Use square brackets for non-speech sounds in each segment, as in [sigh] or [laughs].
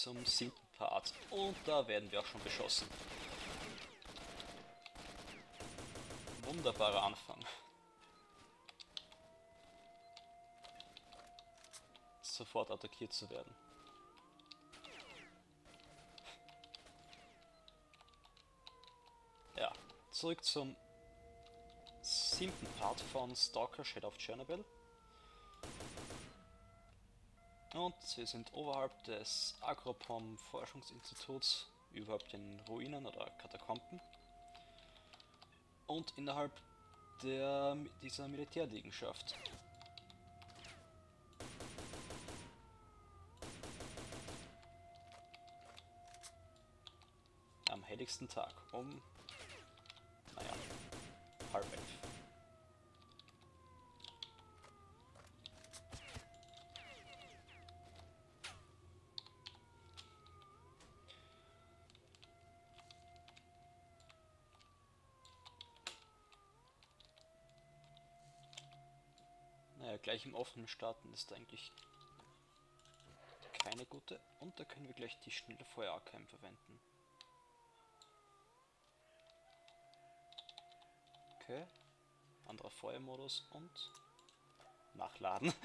zum siebten Part. Und da werden wir auch schon beschossen. Wunderbarer Anfang. Sofort attackiert zu werden. Ja, zurück zum siebten Part von Stalker Shadow of Chernobyl. Und wir sind oberhalb des Agropom Forschungsinstituts, überhaupt in Ruinen oder Katakomben. Und innerhalb der, dieser Militärliegenschaft. Am helligsten Tag, um, naja, halb elf. Naja, gleich im offenen starten ist eigentlich keine gute. Und da können wir gleich die schnelle Feuer-AKM verwenden. Okay. Anderer Feuermodus und nachladen. [laughs]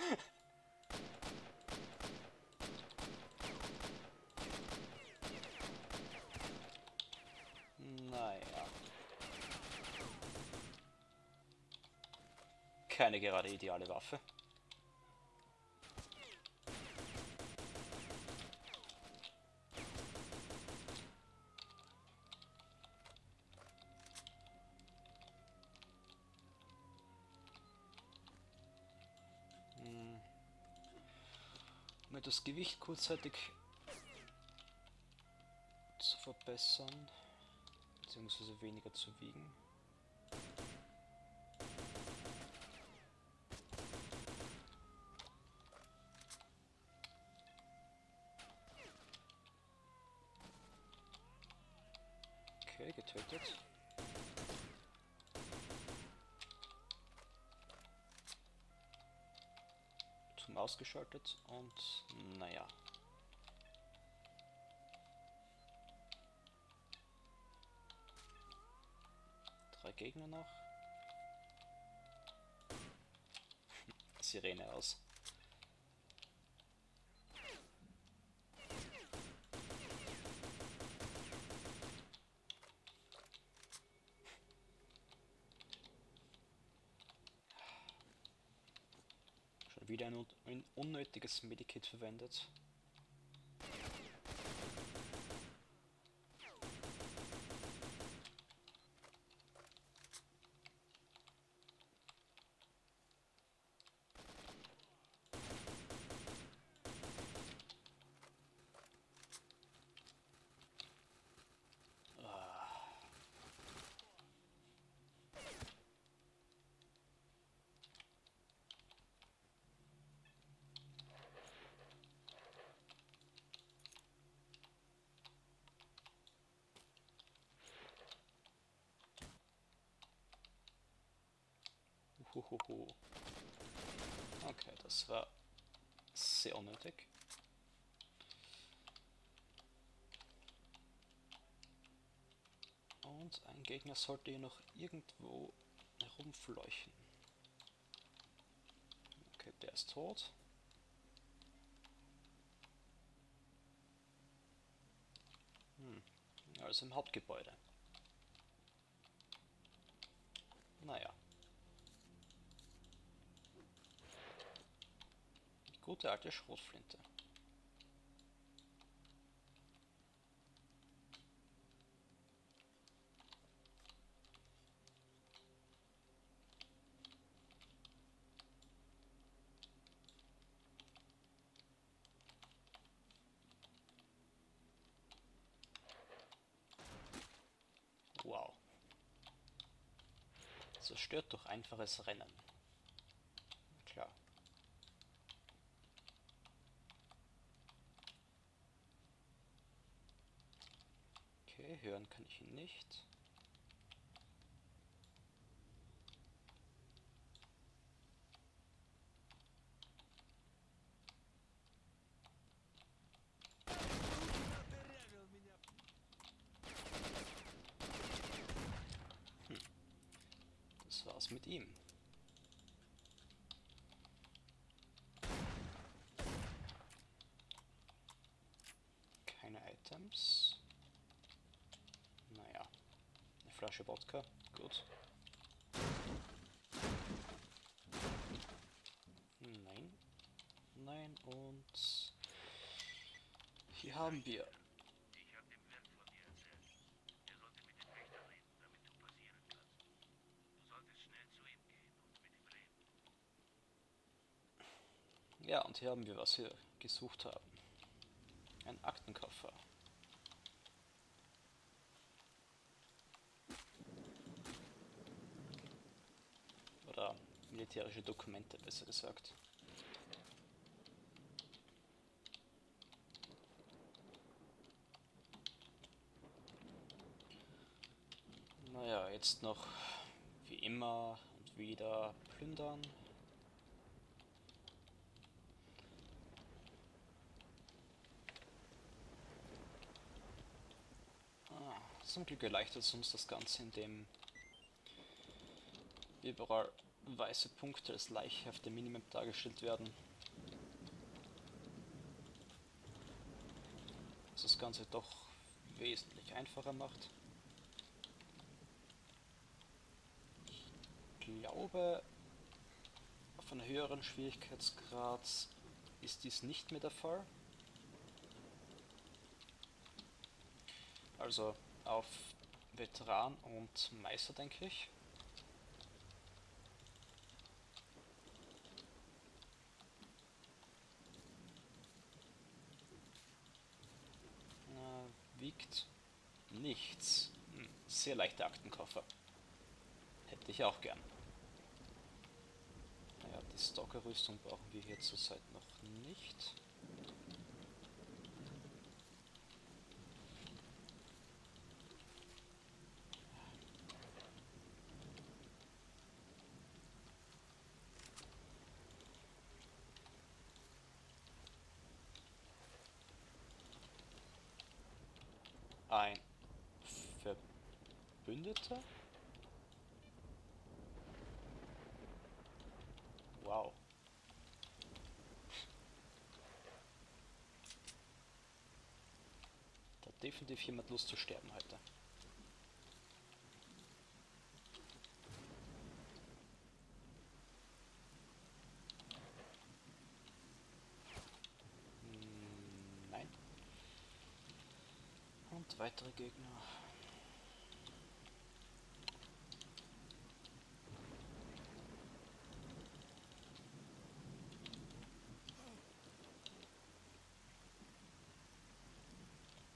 naja. Keine gerade ideale Waffe. um das Gewicht kurzzeitig zu verbessern, beziehungsweise weniger zu wiegen. Okay, getötet. Ausgeschaltet und naja. Drei Gegner noch. [laughs] Sirene aus. wieder unnötiges Medikit verwendet. Huhuhu. Okay, das war sehr unnötig. Und ein Gegner sollte hier noch irgendwo herumfleuchen. Okay, der ist tot. Hm, also im Hauptgebäude. Naja. Gute alte Schrotflinte. Wow. Zerstört durch einfaches Rennen. Hören kann ich ihn nicht. war's mit ihm. Keine Items. Naja, eine Flasche Wodka, gut. Nein, nein und hier haben wir. Ja, und hier haben wir, was wir gesucht haben. Ein Aktenkoffer. Oder militärische Dokumente, besser gesagt. Naja, jetzt noch wie immer und wieder plündern. Ah, zum Glück erleichtert uns das Ganze, indem überall weiße Punkte als Leiche auf dem Minimap dargestellt werden. Was das Ganze doch wesentlich einfacher macht. Ich glaube, auf einer höheren Schwierigkeitsgrad ist dies nicht mehr der Fall. Also auf Veteran und Meister, denke ich. Äh, wiegt nichts. Hm, sehr leichter Aktenkoffer. Hätte ich auch gern. Naja, die Stalker-Rüstung brauchen wir hier zurzeit noch nicht. Ein Verbündeter? Wow. Da hat definitiv jemand Lust zu sterben heute. Hm, Nein. Und weitere Gegner.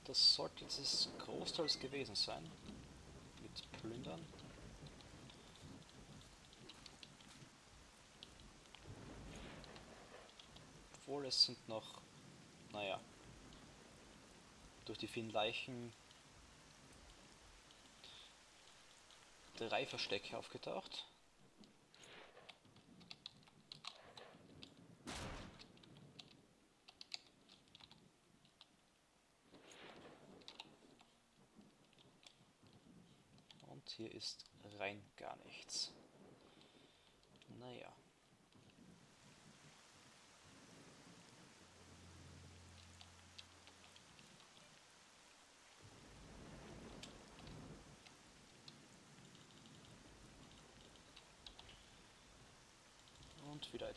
Das sollte jetzt das großteils gewesen sein. Mit Plündern. Obwohl es sind noch, naja, durch die vielen Leichen drei Verstecke aufgetaucht. Und hier ist rein gar nichts. Naja.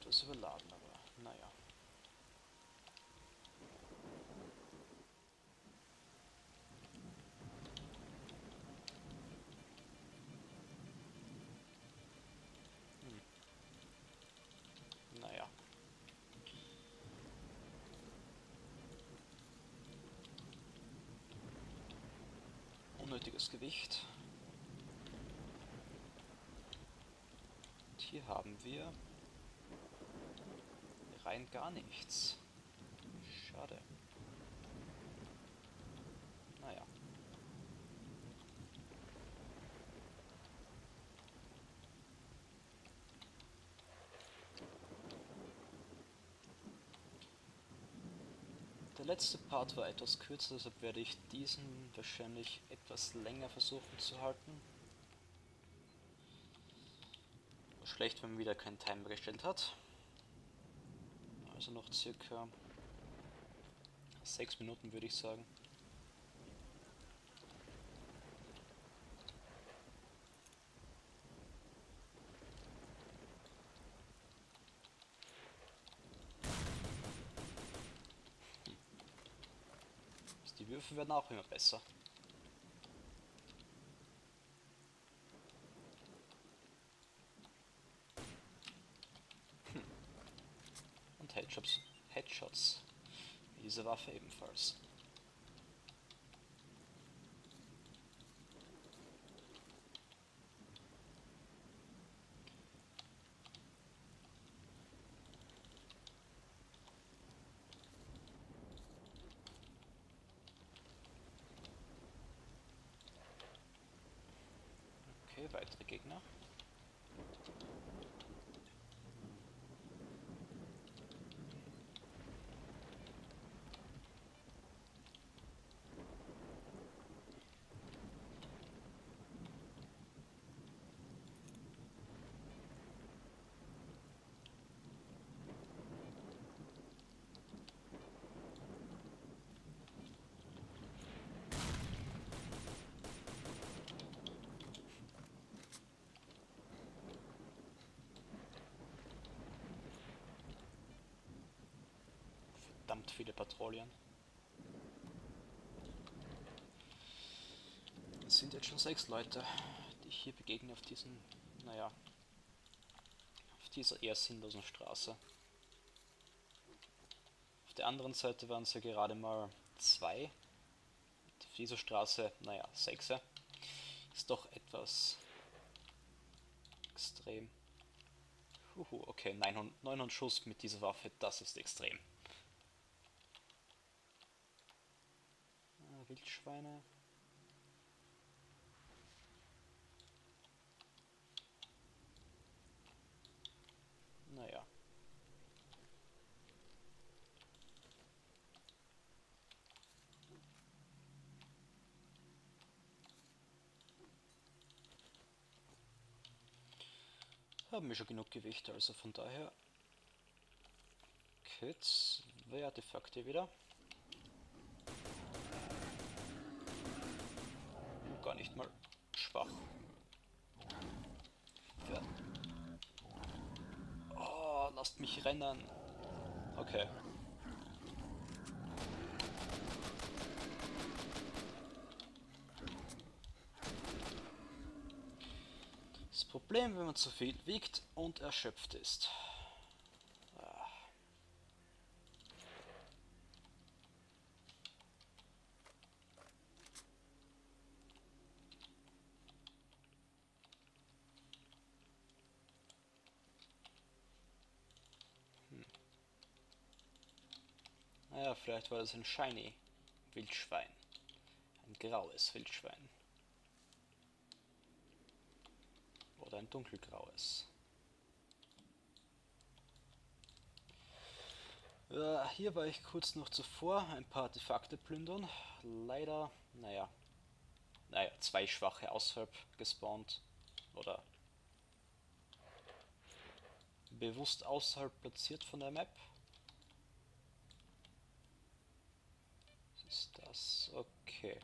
Etwas überladen, aber naja. Hm. Naja. Unnötiges Gewicht. Und hier haben wir rein gar nichts. Schade. Naja. Der letzte Part war etwas kürzer, deshalb werde ich diesen wahrscheinlich etwas länger versuchen zu halten. Schlecht, wenn man wieder keinen Timer gestellt hat. Also noch circa sechs Minuten würde ich sagen. Die Würfe werden auch immer besser. Diese Waffe ebenfalls. Viele Patrouillen. Es sind jetzt schon sechs Leute, die ich hier begegne auf diesen, naja, auf dieser eher sinnlosen Straße. Auf der anderen Seite waren es ja gerade mal zwei. Auf dieser Straße, naja, sechs. Ist doch etwas extrem. Uhu, okay, 900, 900 Schuss mit dieser Waffe, das ist extrem. Wildschweine. Naja. Haben wir schon genug Gewicht, also von daher. Zwei Artefakte wieder. Gar nicht mal schwach. Ja. Oh, lasst mich rennen. Okay. Das Problem, wenn man zu viel wiegt und erschöpft ist. Naja, vielleicht war das ein shiny Wildschwein. Ein graues Wildschwein. Oder ein dunkelgraues. Ja, hier war ich kurz noch zuvor ein paar Artefakte plündern. Leider, naja, naja, zwei schwache außerhalb gespawnt. Oder bewusst außerhalb platziert von der Map. ist Okay.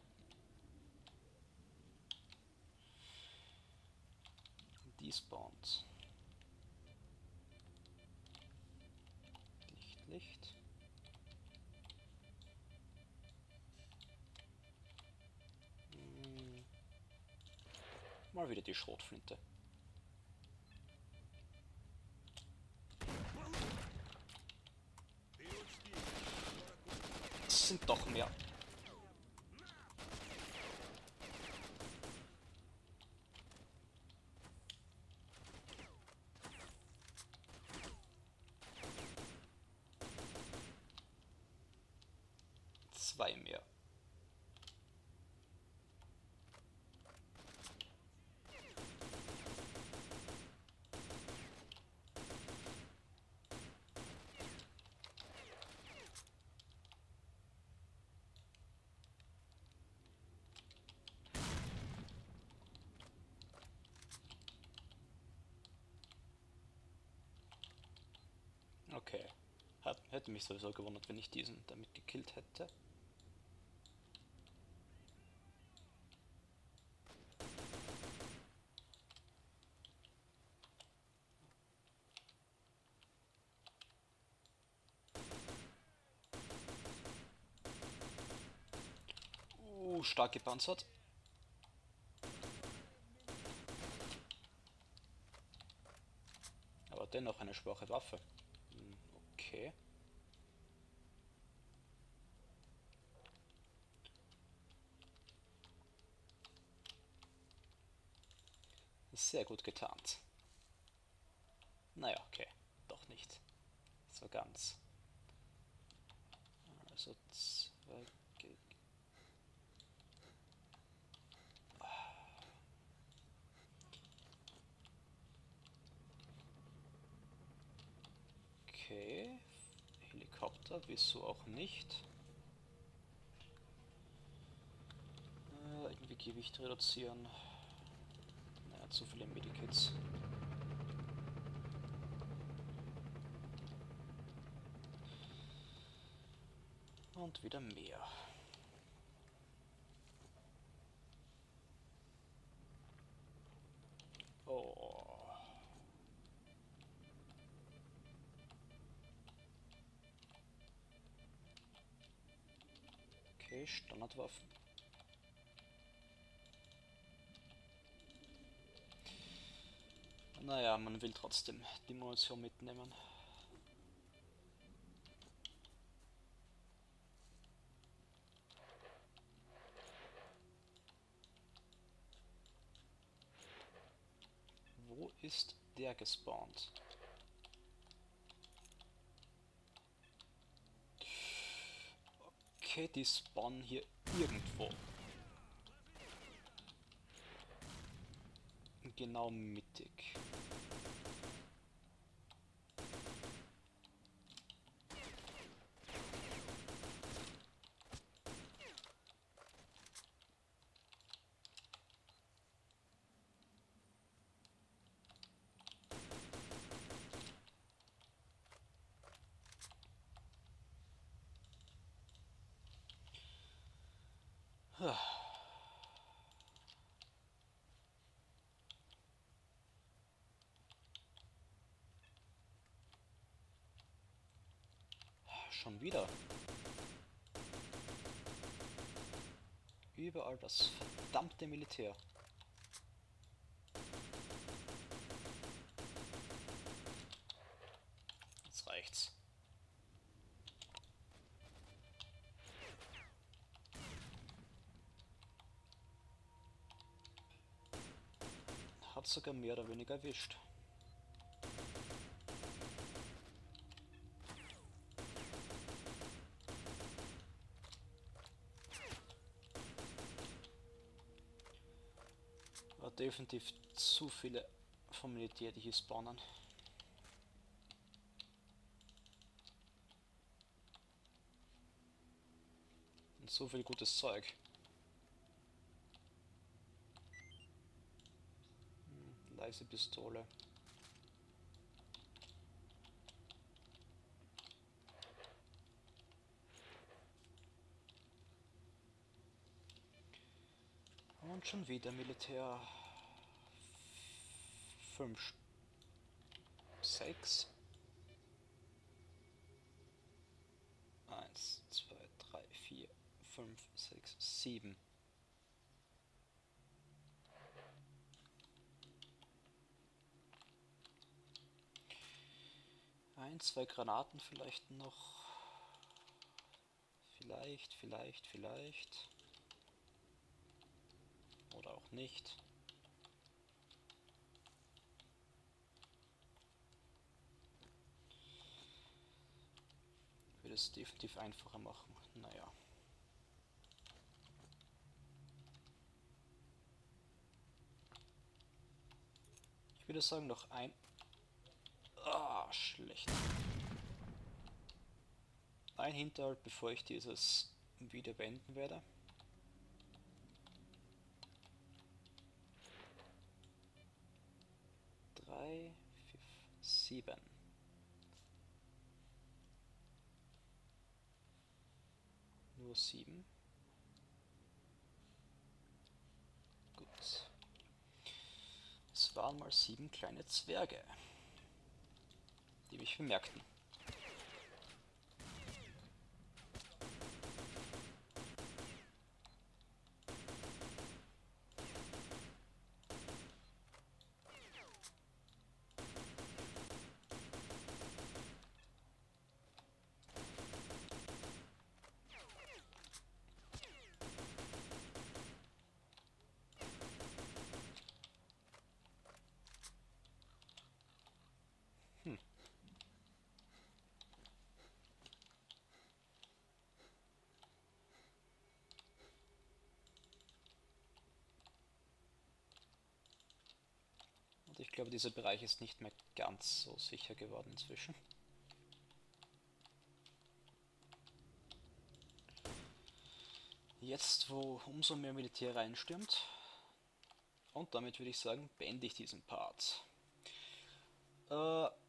Despawns. Licht, Licht. Hm. Mal wieder die Schrotflinte. zwei mehr. Okay. Hat, hätte mich sowieso gewundert, wenn ich diesen damit gekillt hätte. Stark gepanzert. Aber dennoch eine schwache Waffe. Okay. Sehr gut getarnt. Naja, okay. Doch nicht. So ganz. Also zwei Okay. Helikopter, wieso auch nicht? Äh, irgendwie Gewicht reduzieren. Naja, zu viele Medikits. Und wieder mehr. Oh. Okay, Standardwaffen. Naja, man will trotzdem die Munition mitnehmen. Wo ist der gespawnt? Okay, die spawnen hier irgendwo. Genau mittig. Schon wieder. Überall das verdammte Militär. Jetzt reicht's. Hat sogar mehr oder weniger erwischt. War definitiv zu viele vom Militär, die hier spawnen. Und so viel gutes Zeug. Leise Pistole. Und schon wieder Militär. Fünf. Sechs. Eins, zwei, drei, vier, fünf, sechs, sieben. Ein, zwei Granaten vielleicht noch. Vielleicht, vielleicht, vielleicht. Oder auch nicht. Würde es definitiv einfacher machen. Naja. Ich würde sagen, noch ein. Ah, oh, schlecht. Ein Hinterhalt, bevor ich dieses wieder beenden werde. Drei, fünf, sieben. Nur sieben. Gut. Es waren mal sieben kleine Zwerge die mich bemerkten. Und ich glaube, dieser Bereich ist nicht mehr ganz so sicher geworden inzwischen. Jetzt, wo umso mehr Militär reinstürmt, und damit würde ich sagen, beende ich diesen Part. Äh.